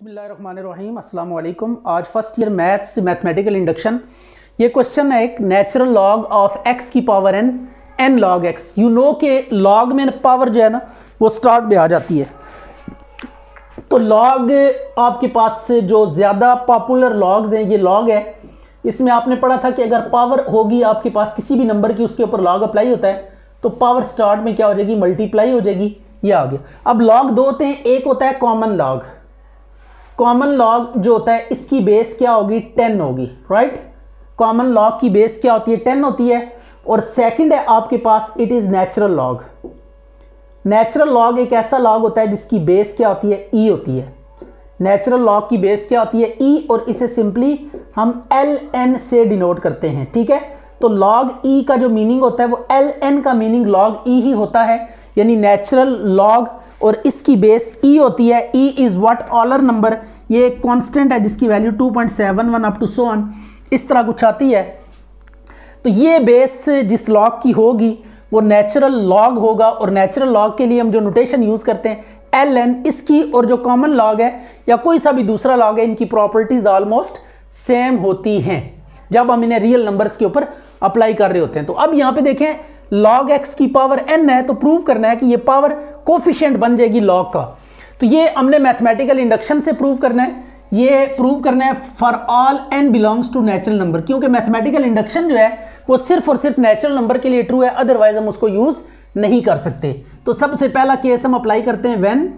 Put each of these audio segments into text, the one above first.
अस्सलाम वालेकुम आज first year maths, mathematical induction. ये क्वेश्चन है एक नेचुरल लॉग ऑफ़ एक्स की power N N log X you know के लॉग में पावर जो है ना, वो स्टार्ट में आ जाती है। तो लॉग आपके पास जो ज़्यादा पॉपुलर लॉग्स हैं, ये लॉग है। इसमें आपने पढ़ा था कि अगर पावर होगी आपके पास किसी भी नंबर की, उसके ऊपर लॉग अप्लाई होता है तो पावर स्टार्ट में क्या हो जाएगी? मल्टीप्लाई हो जाएगी। ये आ गया। अब लॉग दो होते हैं, एक होता है कॉमन लॉग कॉमन लॉग जो होता है, इसकी बेस क्या होगी? टेन होगी राइट कॉमन लॉग की बेस क्या होती है? टेन होती है। और सेकंड है आपके पास it is natural log natural log एक ऐसा लॉग होता है जिसकी बेस क्या होती है? ई e होती है। नेचुरल लॉग की बेस क्या होती है? ई e और इसे सिंपली हम एल एन से डिनोट करते हैं, ठीक है? तो लॉग ई e का जो मीनिंग होता है, वो एल एन का मीनिंग लॉग ई ही होता है। यानी नेचुरल लॉग और इसकी बेस ई e होती है. E is what Euler number ये एक कॉन्स्टेंट है जिसकी value 2.71 up to so on इस तरह कुछ आती है. तो ये बेस जिस लॉग की होगी, वो नेचुरल लॉग होगा और नेचुरल लॉग के लिए हम जो नोटेशन यूज़ करते हैं एल एन इसकी और जो कॉमन लॉग है, या कोई सा भी दूसरा लॉग है, इनकी प्रॉपर्टीज़ ऑलमोस्ट सेम होती हैं. जब हम इन्हें रियल नंबर्स के ऊपर अप्लाई कर रहे होते हैं. तो अब यहाँ पे देखें लॉग एक्स की पावर एन है तो प्रूव करना है कि ये पावर कोफिशियंट बन जाएगी लॉग का। तो ये हमने मैथमेटिकल इंडक्शन से प्रूव करना है। ये प्रूव करना है for all N belongs to natural number क्योंकि मैथमेटिकल इंडक्शन जो है, वो सिर्फ़ और सिर्फ़ नेचुरल नंबर के लिए ट्रू है अदरवाइज़ हम उसको यूज़ नहीं कर सकते। तो सबसे पहला केस हम अप्लाई करते हैं when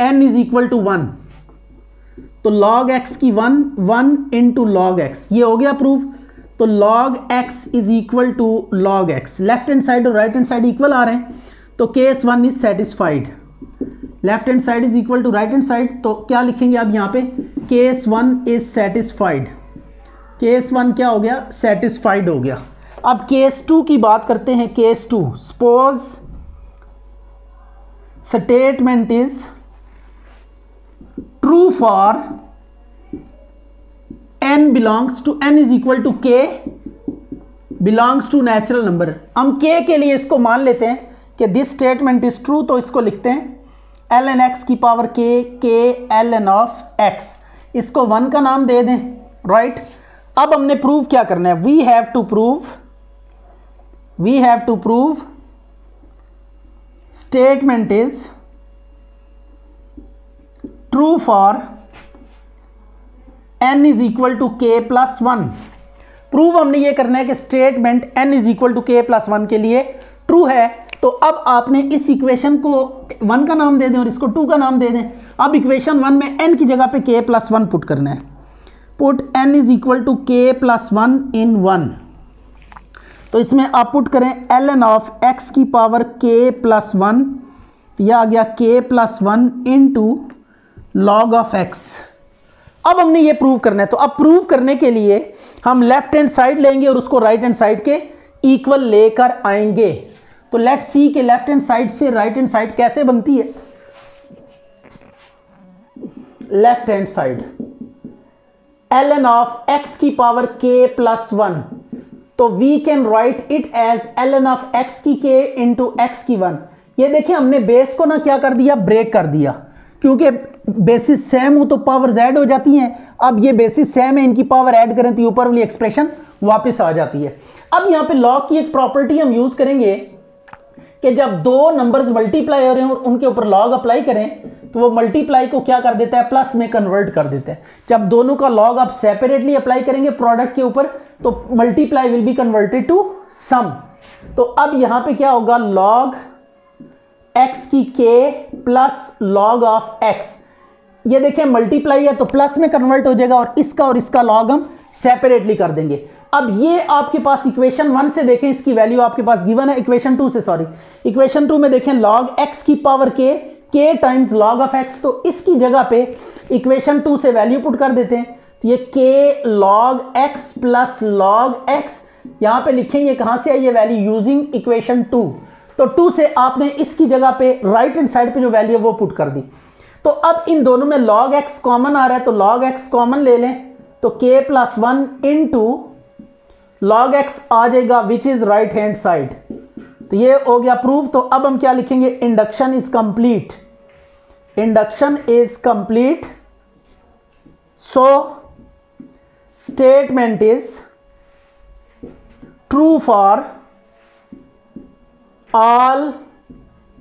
N is equal to one तो लॉग एक्स की one one into log X ये हो गया प्रूफ तो log x is equal to log x. Left hand side और राइट हैंड साइड इक्वल आ रहे हैं तो case one is satisfied left hand side is equal to right hand side तो क्या लिखेंगे आप यहाँ पे? Case one is satisfied case one क्या हो गया? सेटिस्फाइड हो गया. अब केस टू की बात करते हैं case two suppose statement is true for N belongs to N is equal to K belongs to natural number हम के के लिए इसको मान लेते हैं कि दिस स्टेटमेंट इज़ ट्रू तो इसको लिखते हैं। एल एन एक्स की power K K L N of X इसको वन का नाम दे दें राइट right? अब हमने प्रूव क्या करना है? We have to prove we have to prove statement is true for N is equal to K plus one prove हमने ये करना है कि statement N is equal to K plus one के लिए ट्रू है। तो अब आपने इस इक्वेशन को वन का नाम दे दें और इसको टू का नाम दे दें। अब इक्वेशन वन में एन की जगह पे के प्लस वन पुट करना है। Put N is equal to K plus one in one तो इसमें आप पुट करें एल एन ऑफ़ एक्स की पावर के प्लस वन यह आ गया K plus one into log of X अब हमने ये प्रूव करना है। तो अब प्रूव करने के लिए हम लेफ़्ट हैंड साइड लेंगे और उसको राइट हैंड साइड के इक्वल लेकर आएँगे। तो लेट सी के लेफ़्ट हैंड साइड से राइट हैंड साइड कैसे बनती है। Left hand side L N of X की पावर के प्लस वन तो we can write it as L N of X की के इंटू एक्स की वन ये देखिए हमने बेस को ना क्या कर दिया? ब्रेक कर दिया। क्योंकि बेसिस सेम हो तो पावर ऐड हो जाती हैं। अब ये बेसिस सेम है, इनकी पावर ऐड करें तो ऊपर वाली एक्सप्रेशन वापस आ जाती है। अब यहाँ पे लॉग की एक प्रॉपर्टी हम यूज़ करेंगे कि जब दो नंबर्स मल्टीप्लाई हो रहे हैं और उनके ऊपर लॉग अप्लाई करें तो वो मल्टीप्लाई को क्या कर देता है? प्लस में कन्वर्ट कर देता है। जब दोनों का लॉग आप सेपरेटली अप्लाई करेंगे प्रोडक्ट के ऊपर तो multiply will be converted to sum तो अब यहाँ पे क्या होगा? लॉग एक्स की के प्लस लॉग ऑफ़ एक्स ये देखें मल्टीप्लाई है तो प्लस में कन्वर्ट हो जाएगा और इसका और इसका लॉग हम सेपरेटली कर देंगे। अब ये आपके पास इक्वेशन वन से देखें, इसकी वैल्यू आपके पास गिवन है इक्वेशन टू से सॉरी इक्वेशन टू में देखें लॉग एक्स की पावर के के टाइम्स लॉग ऑफ़ एक्स तो इसकी जगह पे इक्वेशन टू से वैल्यू पुट कर देते हैं। तो ये K log X plus log X यहाँ पे लिखें, ये कहाँ से आई ये वैल्यू यूजिंग इक्वेशन टू तो टू से आपने इसकी जगह पे राइट हैंड साइड पे जो वैल्यू है वो पुट कर दी। तो अब इन दोनों में लॉग एक्स कॉमन आ रहा है तो लॉग एक्स कॉमन ले लें। तो K plus one into log X आ जाएगा which is right hand side तो ये हो गया प्रूफ तो अब हम क्या लिखेंगे? Induction is complete induction is complete so statement is true for all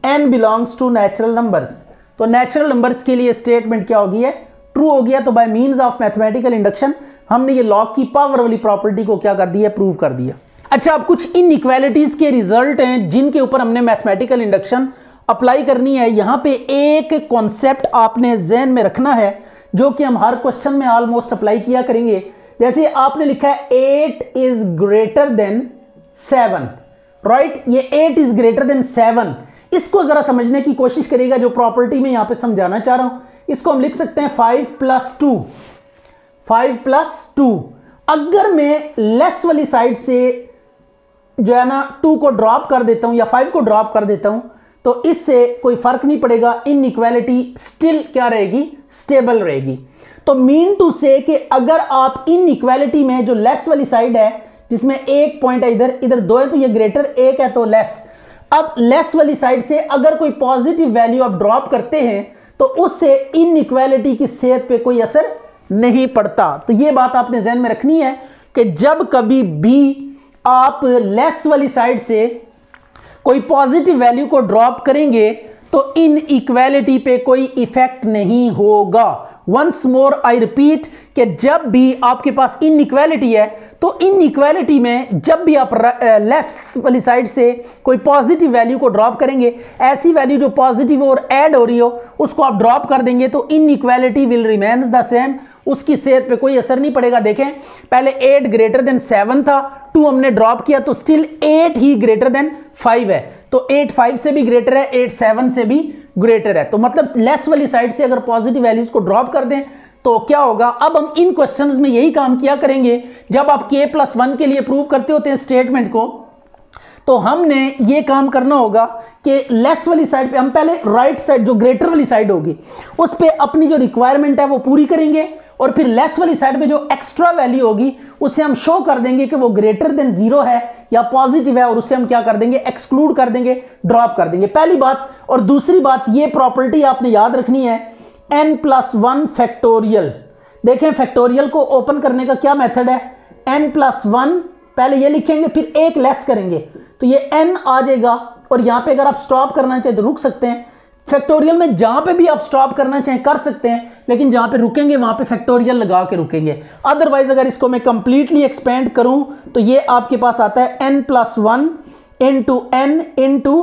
N belongs to natural numbers. तो नेचुरल नंबर्स के लिए स्टेटमेंट क्या होगी है? ट्रू हो गया तो by means of mathematical induction हमने ये लॉग की पावर वाली प्रॉपर्टी को क्या कर दिया प्रूव कर दिया अच्छा अब कुछ इन के रिज़ल्ट हैं जिनके ऊपर हमने मैथमेटिकल इंडक्शन अप्लाई करनी है। यहाँ पे एक कॉन्सेप्ट आपने जहन में रखना है जो कि हम हर क्वेश्चन में ऑलमोस्ट अप्लाई किया करेंगे। जैसे आपने लिखा है eight is greater than seven right ये eight is greater than seven इसको जरा समझने की कोशिश करेगा जो प्रॉपर्टी में यहाँ पे समझाना चाह रहा हूँ। इसको हम लिख सकते हैं five plus two five plus two अगर मैं लेस वाली साइड से जो है ना टू को ड्रॉप कर देता हूँ या फाइव को ड्रॉप कर देता हूँ तो इससे कोई फ़र्क नहीं पड़ेगा। इन इक्वेलिटी स्टिल क्या रहेगी? स्टेबल रहेगी। तो मीन टू से कि अगर आप इन इक्वेलिटी में जो लेस वाली साइड है जिसमें एक पॉइंट है इधर इधर दो है तो ये ग्रेटर एक है तो लेस अब लेस वाली साइड से अगर कोई पॉजिटिव वैल्यू आप ड्रॉप करते हैं तो उससे इन इक्वेलिटी की सेहत पे कोई असर नहीं पड़ता. तो ये बात आपने जहन में रखनी है कि जब कभी भी आप लेस वाली साइड से कोई पॉजिटिव वैल्यू को ड्रॉप करेंगे तो इन इक्वेलिटी पे कोई इफ़ेक्ट नहीं होगा. वंस मोर आई रिपीट कि जब भी आपके पास इन इक्वेलिटी है तो इन इक्वेलिटी में जब भी आप लेफ़्ट वाली साइड से कोई पॉजिटिव वैल्यू को ड्रॉप करेंगे, ऐसी वैल्यू जो पॉजिटिव और ऐड हो रही हो, उसको आप ड्रॉप कर देंगे तो inequality will remains the same उसकी सेहत पे कोई असर नहीं पड़ेगा। देखें, पहले एट ग्रेटर देन सेवन था टू हमने ड्रॉप किया तो स्टिल एट ही ग्रेटर देन फाइव है। तो एट फाइव से भी ग्रेटर है एट सेवन से भी ग्रेटर है। तो मतलब लेस वाली साइड से अगर पॉजिटिव वैल्यूज़ को ड्रॉप कर दें तो क्या होगा? अब हम इन क्वेश्चंस में यही काम किया करेंगे। जब आप के प्लस वन के लिए प्रूव करते होते हैं स्टेटमेंट को तो हमने ये काम करना होगा कि लेस वाली साइड पे, हम पहले राइट right साइड जो ग्रेटर वाली साइड होगी, उस पर अपनी जो रिक्वायरमेंट है वो पूरी करेंगे। और फिर लेस वाली साइड में जो एक्स्ट्रा वैल्यू होगी, उसे हम शो कर देंगे कि वो ग्रेटर देन ज़ीरो है या पॉजिटिव है, और उससे हम क्या कर देंगे? एक्सक्लूड कर देंगे ड्रॉप कर देंगे। पहली बात, और दूसरी बात, ये प्रॉपर्टी आपने याद रखनी है एन प्लस वन फैक्टोरियल देखें फैक्टोरियल को ओपन करने का क्या मेथड है? एन प्लस वन पहले ये लिखेंगे, फिर एक लेस करेंगे। तो ये एन आ जाएगा, और यहाँ पे अगर आप स्टॉप करना चाहें तो रुक सकते हैं। फैक्टोरियल में जहाँ पे भी आप स्टॉप करना चाहें कर सकते हैं, लेकिन जहाँ पे रुकेंगे, वहाँ पे फैक्टोरियल लगा के रुकेंगे। अदरवाइज़ अगर इसको मैं कंप्लीटली एक्सपेंड करूँ तो ये आपके पास आता है N plus one into N into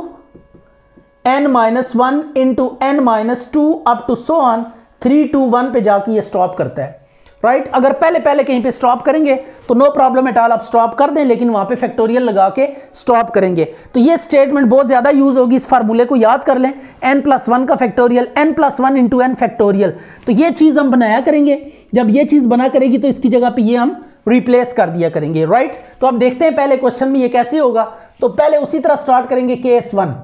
N minus one into N minus two up to so on three two one पे जाके ये स्टॉप करता है। Right right? अगर पहले पहले कहीं पे स्टॉप करेंगे तो नो प्रॉब्लम एट ऑल आप स्टॉप कर दें, लेकिन वहाँ पे फैक्टोरियल लगा के स्टॉप करेंगे। तो ये स्टेटमेंट बहुत ज़्यादा यूज़ होगी, इस फार्मूले को याद कर लें। एन प्लस वन का factorial N plus one into N factorial तो ये चीज़ हम बनाया करेंगे। जब ये चीज़ बना करेगी तो इसकी जगह पर ये हम रिप्लेस कर दिया करेंगे। Right right? तो अब देखते हैं पहले क्वेश्चन में ये कैसे होगा। तो पहले उसी तरह स्टार्ट करेंगे के एस वन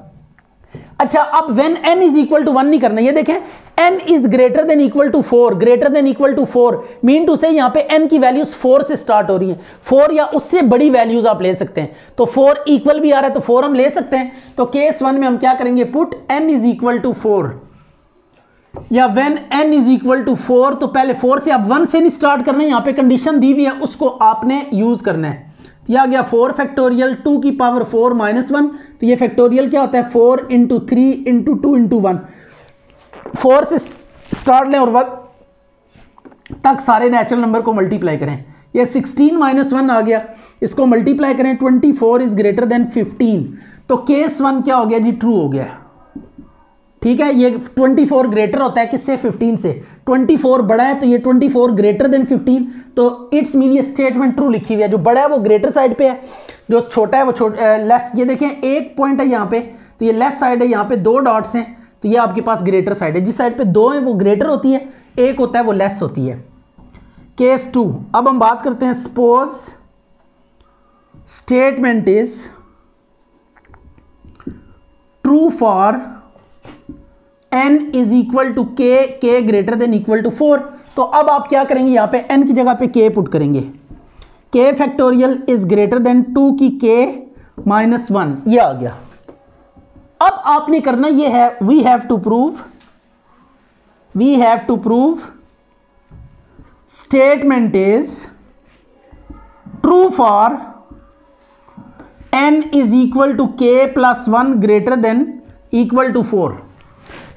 अच्छा अब when N is equal to one नहीं करना, ये देखें N is greater than equal to four greater than equal to four mean two से यहाँ पे एन की वैल्यूज़ फोर से स्टार्ट हो रही है। फोर या उससे बड़ी वैल्यूज़ आप ले सकते हैं। तो फोर इक्वल भी आ रहा है तो फोर हम ले सकते हैं। तो केस वन में हम क्या करेंगे? Put N is equal to four या when N is equal to four तो पहले फोर से आप वन से नहीं स्टार्ट करना है, यहाँ पे कंडीशन दी हुई है, उसको आपने यूज़ करना है। आ गया फोर फैक्टोरियल टू की पावर फोर माइनस वन। तो ये फैक्टोरियल क्या होता है? Four into three into two into one four से स्टार्ट लें और वन तक सारे नेचुरल नंबर को मल्टीप्लाई करें। ये सिक्सटीन माइनस वन आ गया। इसको मल्टीप्लाई करें twenty four is greater than fifteen तो केस वन क्या हो गया जी? ट्रू हो गया। ठीक है? ये 24 ग्रेटर होता है किससे? 15 से। 24 बड़ा है तो ये 24 ग्रेटर देन 15 तो इट्स मीन ये स्टेटमेंट ट्रू लिखी हुई है। जो बड़ा है, वो ग्रेटर साइड पे है। जो छोटा है, वो छोटा लेस ये देखें, एक पॉइंट है यहाँ पे तो ये लेस साइड है, यहाँ पे दो डॉट्स हैं तो ये आपके पास ग्रेटर साइड है। जिस साइड पे दो है, वो ग्रेटर होती है, एक होता है, वो लेस होती है। केस टू अब हम बात करते हैं suppose statement is true for N is equal to K K greater than equal to four तो अब आप क्या करेंगे? यहाँ पे एन की जगह पे के पुट करेंगे। K factorial is greater than two की के माइनस वन ये आ गया। अब आपने करना ये है we have to prove we have to prove statement is true for N is equal to K plus one greater than equal to four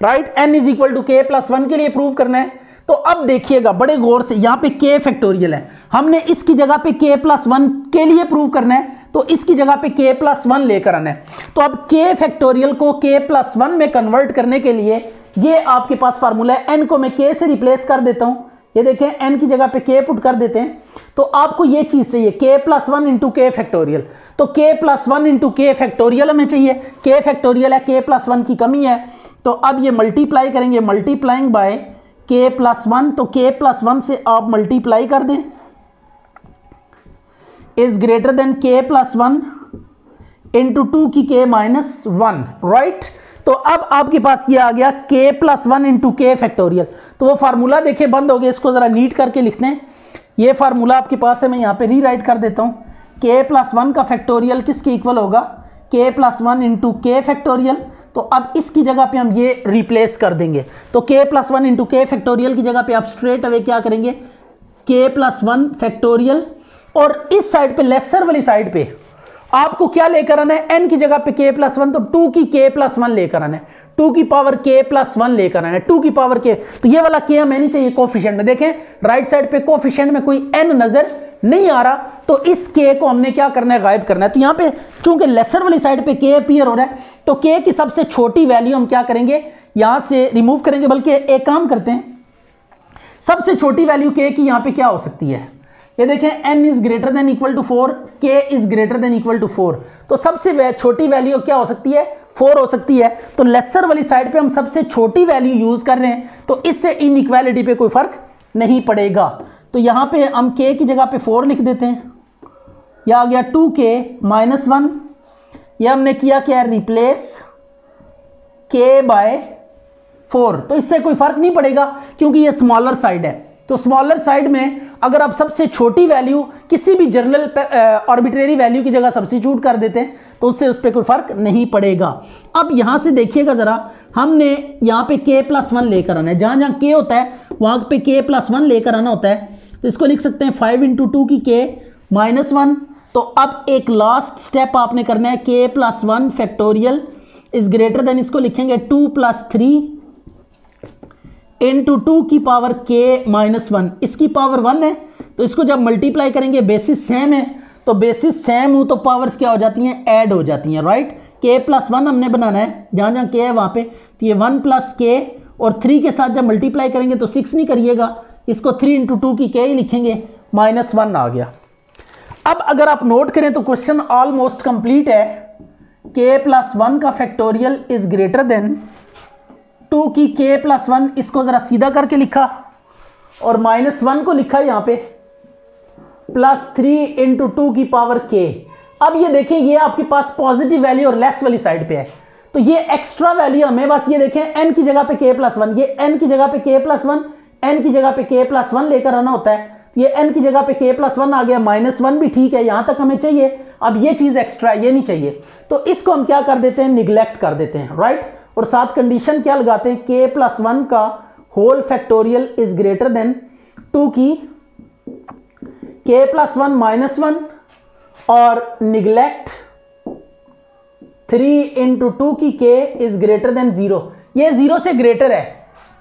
right N is equal to K plus one के लिए prove करना है। तो अब देखिएगा, बड़े गौर से यहाँ पे के फैक्टोरियल है। हमने इसकी जगह पे के प्लस वन के लिए प्रूव करना है तो इसकी जगह पे के प्लस वन लेकर आना है। तो अब के फैक्टोरियल को के प्लस वन में कन्वर्ट करने के लिए ये आपके पास फार्मूला है। एन को मैं के से रिप्लेस कर देता हूँ। ये देखें एन की जगह पे के पुट कर देते हैं। तो आपको ये चीज़ चाहिए K plus one into K factorial तो K plus one into K factorial हमें चाहिए। के फैक्टोरियल है के प्लस वन की कमी है। तो अब ये मल्टीप्लाई करेंगे multiplying by K plus one तो के प्लस वन से आप मल्टीप्लाई कर दें। Is greater than K plus one into two की के माइनस वन राइट तो अब आपके पास ये आ गया K plus one into K factorial तो वो फार्मूला देखे, बंद हो गया, इसको जरा नीट करके लिखते हैं। ये फार्मूला आपके पास है, मैं यहाँ पे रीराइट कर देता हूँ। के प्लस वन का फैक्टोरियल किसके इक्वल होगा? K plus one into K factorial तो अब इसकी जगह पे हम ये रिप्लेस कर देंगे। तो K plus one into K factorial की जगह पे आप स्ट्रेट अवे क्या करेंगे? के प्लस वन फैक्टोरियल और इस साइड पे लेसर वाली साइड पे आपको क्या लेकर आना है? एन की जगह पे के प्लस वन तो टू की के प्लस वन लेकर आना है। टू की पावर के प्लस वन लेकर आना है। टू की पावर के तो ये वाला के हमें नहीं चाहिए कोफिशियंट में। देखें राइट साइड पे कोफिशियंट में कोई एन नज़र नहीं आ रहा तो इस के को हमने क्या करना है? गायब करना है। तो यहाँ पे चूँकि लेसर वाली साइड पे के अपीयर हो रहा है तो के की सबसे छोटी वैल्यू हम क्या करेंगे? यहाँ से रिमूव करेंगे। बल्कि एक काम करते हैं, सबसे छोटी वैल्यू के की यहाँ पे क्या हो सकती है? ये देखें, n is greater than equal to four K is greater than equal to four तो सबसे छोटी वैल्यू क्या हो सकती है? फोर हो सकती है। तो लेसर वाली साइड पे हम सबसे छोटी वैल्यू यूज़ कर रहे हैं। तो इससे इन इक्वालिटी पे कोई फ़र्क नहीं पड़ेगा। तो यहाँ पे हम के की जगह पे फोर लिख देते हैं। यह आ गया टू के माइनस वन यह हमने किया क्या रिप्लेस के बाय फोर तो इससे कोई फ़र्क नहीं पड़ेगा, क्योंकि ये स्मॉलर साइड है। तो स्मॉलर साइड में अगर आप सबसे छोटी वैल्यू किसी भी जर्नल ऑर्बिट्रेरी वैल्यू की जगह सब्सिट्यूट कर देते हैं तो उससे उस पर कोई फ़र्क नहीं पड़ेगा। अब यहाँ से देखिएगा जरा, हमने यहाँ पे के प्लस वन लेकर आना है। जहाँ जहाँ के होता है, वहाँ पे के प्लस वन लेकर आना होता है। तो इसको लिख सकते हैं फाइव इंटू टू की के माइनस वन तो अब एक लास्ट स्टेप आपने करना है K plus one factorial is greater than इसको लिखेंगे two plus three into two की पावर के माइनस वन इसकी पावर वन है तो इसको जब मल्टीप्लाई करेंगे बेसिस सेम है तो बेसिस सेम हो तो पावर्स क्या हो जाती हैं? ऐड हो जाती हैं राइट के प्लस वन हमने बनाना है। जहाँ जहाँ के है, वहाँ पे। तो ये वन प्लस के और थ्री के साथ जब मल्टीप्लाई करेंगे तो सिक्स नहीं करिएगा। इसको थ्री इंटू टू की के ही लिखेंगे। माइनस वन आ गया। अब अगर आप नोट करें तो क्वेश्चन ऑलमोस्ट कंप्लीट है। के प्लस वन का factorial is greater than two की के प्लस वन इसको ज़रा सीधा करके लिखा और माइनस वन को लिखा यहाँ पे। प्लस थ्री इंटू टू की पावर के अब ये देखें, ये आपके पास पॉजिटिव वैल्यू और लेस वाली साइड पे है। तो ये एक्स्ट्रा वैल्यू हमें बस ये देखें एन की जगह पे के प्लस वन ये एन की जगह पे के प्लस वन एन की जगह पे के प्लस वन लेकर आना होता है। ये एन की जगह पे के प्लस वन आ गया माइनस वन भी ठीक है, यहाँ तक हमें चाहिए। अब ये चीज़ एक्स्ट्रा ये नहीं चाहिए। तो इसको हम क्या कर देते हैं? निग्लेक्ट कर देते हैं राइट और साथ कंडीशन क्या लगाते हैं? के प्लस वन का whole factorial is greater than two की k plus one minus one और निग्लेक्ट थ्री इंटू टू की k is greater than zero ये ज़ीरो से ग्रेटर है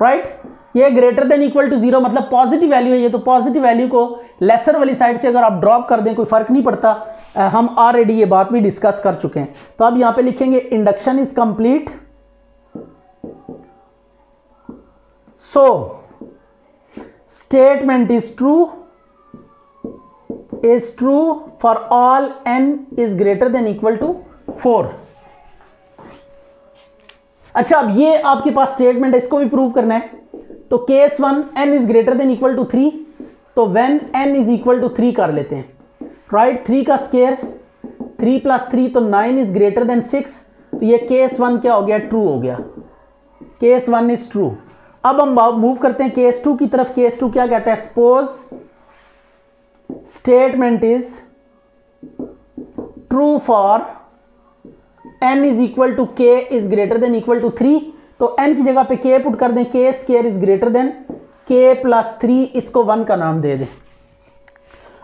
राइट right? ये greater than equal to zero मतलब positive value है ये तो पॉजिटिव वैल्यू को लेसर वाली साइड से अगर आप ड्रॉप कर दें, कोई फ़र्क नहीं पड़ता। हम ऑलरेडी ये बात भी डिस्कस कर चुके हैं। तो अब यहाँ पे लिखेंगे induction is complete so statement is true is true for all n is greater than equal to four अच्छा अब ये आपके पास स्टेटमेंट है, इसको भी प्रूव करना है। तो case one n is greater than equal to three तो when n is equal to three कर लेते हैं। राइट थ्री का स्केयर थ्री प्लस थ्री तो nine is greater than six तो ये केस वन क्या हो गया? ट्रू हो गया। केस वन इज़ ट्रू अब हम मूव करते हैं केस टू की तरफ़. केस टू क्या कहता है? Suppose statement is true for n is equal to k is greater than equal to three तो एन की जगह पे के पुट कर दें. K square is greater than k plus three इसको वन का नाम दे दें.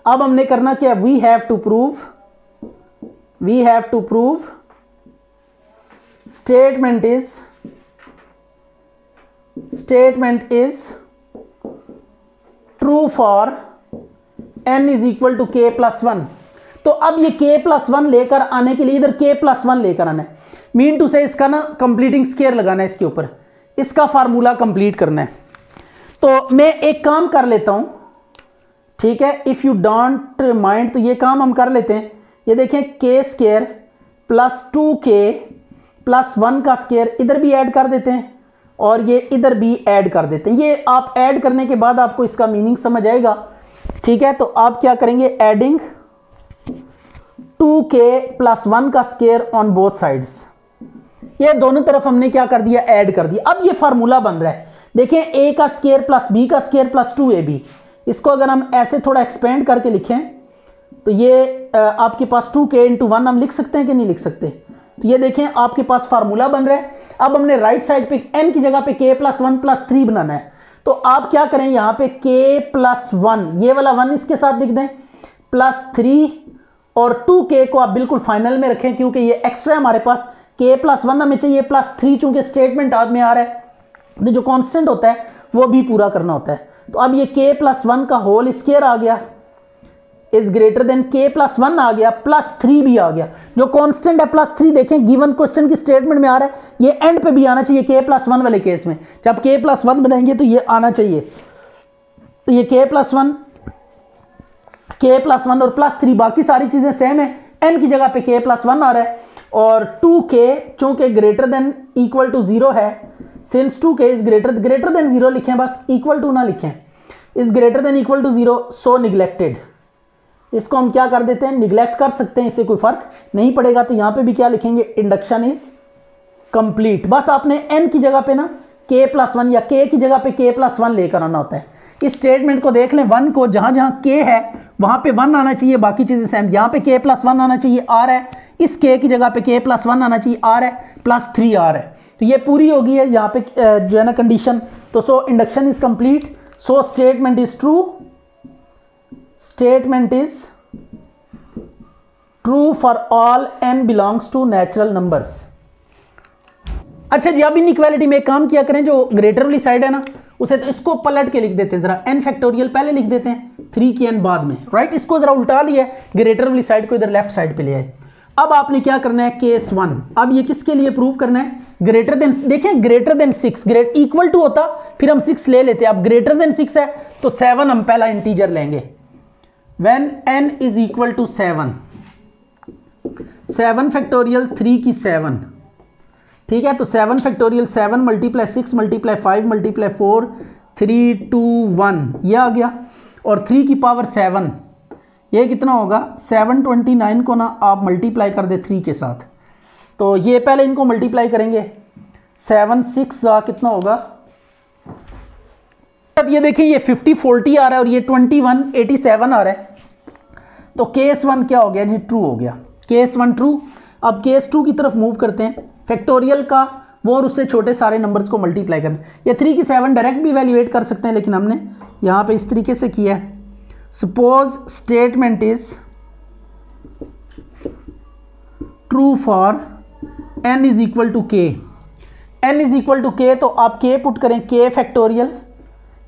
अब हमने करना क्या? We have to prove we have to prove statement is statement is true for n is equal to k plus one तो अब ये के प्लस वन लेकर आने के लिए इधर के प्लस वन लेकर आना है। मीन टू से इसका ना कंप्लीटिंग स्केयर लगाना है इसके ऊपर। इसका फार्मूला कंप्लीट करना है। तो मैं एक काम कर लेता हूँ। ठीक है? इफ़ यू डोंट माइंड तो ये काम हम कर लेते हैं। ये देखें k square plus two k plus one का स्केयर इधर भी ऐड कर देते हैं। और ये इधर भी ऐड कर देते हैं। ये आप ऐड करने के बाद आपको इसका मीनिंग समझ आएगा। ठीक है तो आप क्या करेंगे? Adding two k plus one का स्केयर ऑन बोथ साइड्स ये दोनों तरफ़ हमने क्या कर दिया? ऐड कर दिया। अब ये फार्मूला बन रहा है। देखें ए का स्केयर प्लस बी का square plus two a b इसको अगर हम ऐसे थोड़ा एक्सपेंड करके लिखें तो ये आपके पास टू के इंटू वन हम लिख सकते हैं कि नहीं लिख सकते? ये देखें, आपके पास फार्मूला बन रहा है। अब हमने राइट साइड पे एन की जगह पे k plus one plus three बनाना है। तो आप क्या करें, यहाँ पे के प्लस वन ये वाला वन इसके साथ लिख दें। प्लस थ्री और टू के को आप बिल्कुल फाइनल में रखें, क्योंकि ये एक्स्ट्रा हमारे पास। के प्लस वन हमें चाहिए प्लस थ्री चूँकि स्टेटमेंट आप में आ रहा है। तो जो कॉन्स्टेंट होता है, वो भी पूरा करना होता है। तो अब ये के प्लस वन का होल स्केयर आ गया। Is greater than k plus one आ गया प्लस थ्री भी आ गया। जो कांस्टेंट है प्लस थ्री देखें गिवन क्वेश्चन की स्टेटमेंट में आ रहा है, ये एंड पे भी आना चाहिए के प्लस वन वाले केस में। जब के प्लस वन बनाएँगे तो ये आना चाहिए। तो ये k plus one k plus one और प्लस थ्री बाकी सारी चीज़ें सेम है। एन की जगह पे के प्लस वन आ रहा है और टू के चूँकि greater than equal to zero है since two k is greater greater than zero लिखें, बस इक्वल टू ना लिखें। Is greater than equal to zero so neglected इसको हम क्या कर देते हैं? निग्लेक्ट कर सकते हैं, इससे कोई फ़र्क नहीं पड़ेगा। तो यहाँ पे भी क्या लिखेंगे? इंडक्शन इज़ कंप्लीट बस आपने एन की जगह पे ना के प्लस वन या के की जगह पे के प्लस वन लेकर आना होता है। इस स्टेटमेंट को देख लें। वन को जहाँ जहाँ के है, वहाँ पे वन आना चाहिए। बाकी चीज़ें सेम यहाँ पे के प्लस वन आना चाहिए आर है। इस के की जगह पे के प्लस वन आना चाहिए आर है प्लस थ्री आर है। तो ये पूरी होगी है। यहाँ पे जो है ना कंडीशन तो so induction is complete so statement is true statement is true for all n belongs to natural numbers अच्छा जी, अब इन इक्वालिटी में काम किया करें, जो ग्रेटर वाली साइड है ना, उसे तो इसको पलट के लिख देते हैं, जरा एन फैक्टोरियल पहले लिख देते हैं थ्री की एन बाद में राइट इसको जरा उल्टा लिया ग्रेटर वाली साइड को इधर लेफ़्ट साइड पे ले आए। अब आपने क्या करना है केस वन अब ये किसके लिए प्रूव करना है? ग्रेटर देन देखें greater than six great equal to होता, फिर हम सिक्स ले लेते हैं, अब ग्रेटर देन सिक्स है तो सेवन हम पहला इंटीजर लेंगे। When n is equal to seven seven factorial three की सेवन ठीक है? तो seven factorial seven multiply six multiply five multiply four three two one यह आ गया। और थ्री की पावर सेवन ये कितना होगा? सेवन ट्वेंटी नाइन को ना आप मल्टीप्लाई कर दे थ्री के साथ। तो ये पहले इनको मल्टीप्लाई करेंगे। सेवन सिक्स कितना होगा? ये देखिए, ये फिफ्टी फोर्टी आ रहा है और ये ट्वेंटी वन एटी सेवन आ रहा है। तो केस वन क्या हो गया? जी ट्रू हो गया। केस वन ट्रू अब केस टू की तरफ़ मूव करते हैं। फैक्टोरियल का, वो और उससे छोटे सारे नंबर्स को मल्टीप्लाई करना ये थ्री की सेवन डायरेक्ट भी वैल्यूएट कर सकते हैं, लेकिन हमने यहाँ पे इस तरीके से किया है। Suppose statement is true for n is equal to k n is equal to k तो आप के पुट करें। K factorial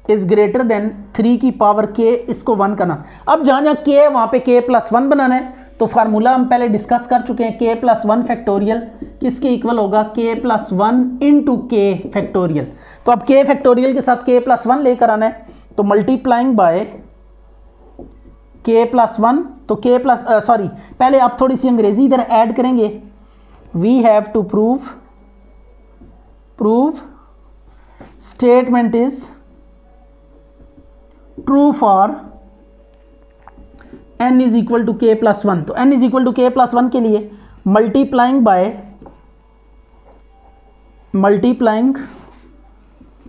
is greater than three की पावर के इसको वन करना। अब जहाँ जहाँ के वहाँ पे के प्लस वन बनाना है तो फार्मूला हम पहले डिस्कस कर चुके हैं के प्लस वन फैक्टोरियल किसके इक्वल होगा? K plus one into k factorial तो अब के फैक्टोरियल के साथ के प्लस वन लेकर आना है तो multiplying by k plus one तो के प्लस सॉरी पहले आप थोड़ी सी अंग्रेज़ी इधर ऐड करेंगे। We have to prove prove statement is true for n is equal to k plus one तो n is equal to k plus one के लिए multiplying by multiplying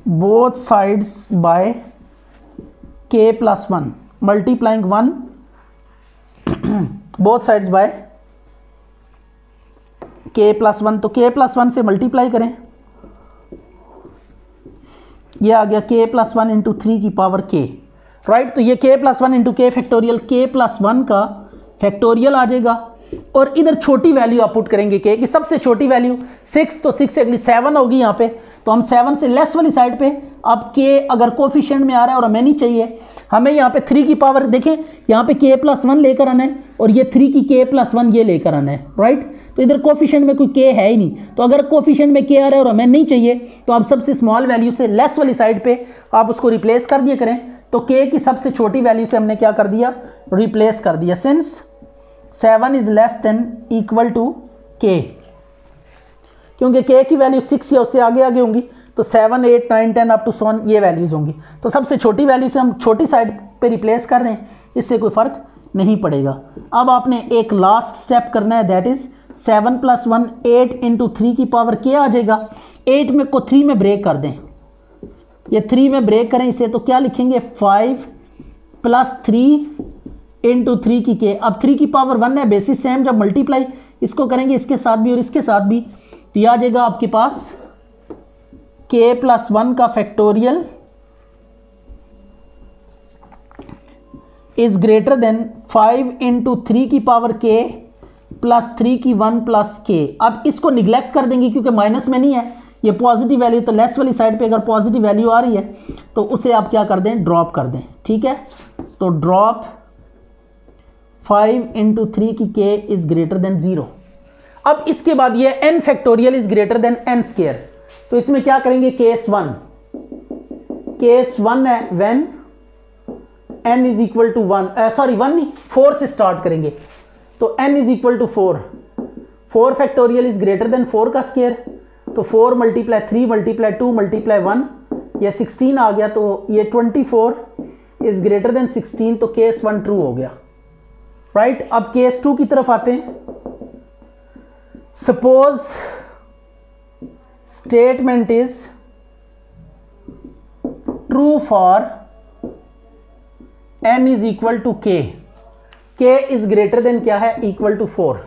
both sides by k plus one multiplying one both sides by k plus one तो के plus one से multiply करें। ये आ गया k plus one into three की पावर के राइट तो ये k plus one into k factorial k plus one का फैक्टोरियल आ जाएगा। और इधर छोटी वैल्यू आप पुट करेंगे के कि, सबसे छोटी वैल्यू सिक्स तो सिक्स से अगली सेवन होगी यहाँ पे। तो हम सेवन से लेस वाली साइड पे, अब के अगर कोफिशियंट में आ रहा है और हमें नहीं चाहिए, हमें यहाँ पे थ्री की पावर देखें यहाँ पे के प्लस वन लेकर आना है और ये थ्री की के प्लस वन ये लेकर आना है। राइट तो इधर कोफिशियंट में कोई के है ही नहीं। तो अगर कोफिशियंट में के आ रहा है और हमें नहीं चाहिए तो आप सबसे स्मॉल वैल्यू से लेस वाली साइड पर आप उसको रिप्लेस कर दिया करें। तो के की सबसे छोटी वैल्यू से हमने क्या कर दिया? रिप्लेस कर दिया. Since seven is less than equal to k क्योंकि के की वैल्यू सिक्स या उससे आगे आगे होंगी तो seven eight nine ten up to सोन ये वैल्यूज़ होंगी. तो सबसे छोटी वैल्यू से हम छोटी साइड पे रिप्लेस कर रहे हैं, इससे कोई फ़र्क नहीं पड़ेगा. अब आपने एक लास्ट स्टेप करना है that is seven plus one eight into three की पावर क्या आ जाएगा. एट में को थ्री में ब्रेक कर दें. ये थ्री में ब्रेक करें, इसे तो क्या लिखेंगे? Five plus three into three की के अब थ्री की पावर वन है बेसिस सेम जब मल्टीप्लाई इसको करेंगे इसके साथ भी और इसके साथ भी तो यह आ जाएगा आपके पास के प्लस वन का factorial is greater than five into three की पावर के प्लस थ्री की वन प्लस के अब इसको निग्लेक्ट कर देंगे क्योंकि माइनस में नहीं है। ये पॉजिटिव वैल्यू तो लेस वाली साइड पे अगर पॉजिटिव वैल्यू आ रही है तो उसे आप क्या कर दें? ड्रॉप कर दें, ठीक है? तो ड्रॉप फाइव इंटू थ्री की k is greater than zero अब इसके बाद ये n factorial is greater than n square तो इसमें क्या करेंगे? केस वन केस वन है when n is equal to one sorry one नहीं फोर से स्टार्ट करेंगे। तो n is equal to four four factorial is greater than four का स्केयर तो four multiply three multiply two multiply one या sixteen आ गया तो ये twenty four is greater than sixteen तो केस वन ट्रू हो गया। Right right? अब केस टू की तरफ़ आते हैं। Suppose statement is true for n is equal to k k is greater than क्या है? इक्वल टू फोर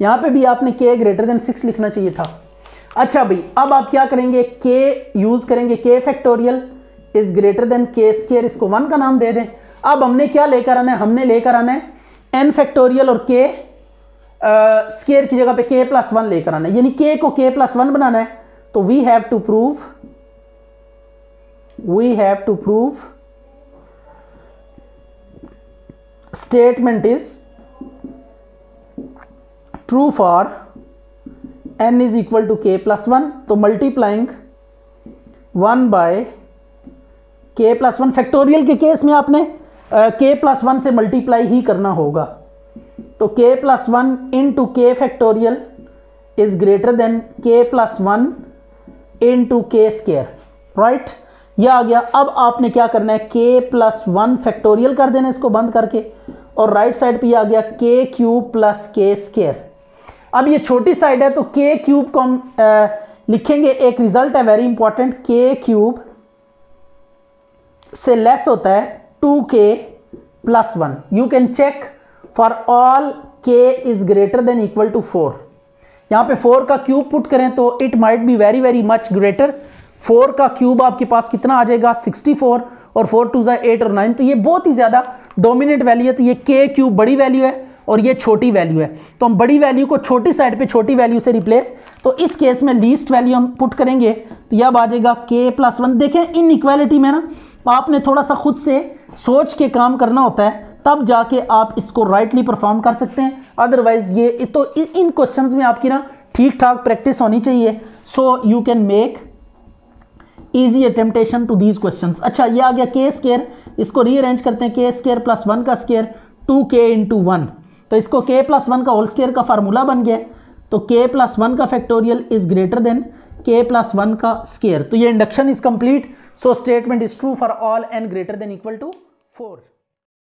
यहाँ पे भी आपने के ग्रेटर देन सिक्स लिखना चाहिए था। अच्छा भाई, अब आप क्या करेंगे? के यूज़ करेंगे। K factorial is greater than k square इसको वन का नाम दे दें। अब हमने क्या लेकर आना है? हमने लेकर आना है एन फैक्टोरियल और के स्केयर की जगह पे के प्लस वन लेकर आना है। यानी के को के प्लस वन बनाना है तो we have to prove we have to prove statement is true for n is equal to k plus one तो multiplying one by k plus one factorial के केस में आपने के प्लस वन से multiply ही करना होगा। तो k plus one into k factorial is greater than k plus one into k square right यह आ गया। अब आपने क्या करना है? के प्लस वन फैक्टोरियल कर देना इसको बंद करके, और राइट साइड पे आ गया के क्यूब प्लस के स्केयर अब ये छोटी साइड है तो के क्यूब को हम लिखेंगे, एक रिज़ल्ट है वेरी इंपॉर्टेंट के क्यूब से लेस होता है two k plus one you can check for all k is greater than equal to four यहाँ पे फोर का क्यूब पुट करें तो it might be very very much greater four का cube आपके पास कितना आ जाएगा? सिक्सटी फोर और फोर टू ज़ा एट और नाइन तो ये बहुत ही ज़्यादा डोमिनेट वैल्यू है तो ये के क्यूब बड़ी वैल्यू है। और ये छोटी वैल्यू है। तो हम बड़ी वैल्यू को छोटी साइड पे छोटी वैल्यू से रिप्लेस तो इस केस में लीस्ट वैल्यू हम पुट करेंगे। तो यह आ जाएगा के प्लस वन देखें इन इक्वालिटी में ना आपने थोड़ा सा खुद से सोच के काम करना होता है, तब जाके आप इसको राइटली परफॉर्म कर सकते हैं। अदरवाइज़ ये तो इन क्वेश्चंस में आपकी ना ठीक ठाक प्रैक्टिस होनी चाहिए। So you can make easy attemptation to these question अच्छा ये आ गया के स्केयर इसको रीअरेंज करते हैं। के स्केयर प्लस वन का square two k into one तो इसको के प्लस वन का होल स्केयर का फार्मूला बन गया। तो के प्लस वन का factorial is greater than k plus one का स्केयर तो ये induction is complete so statement is true for all n greater than equal to 4.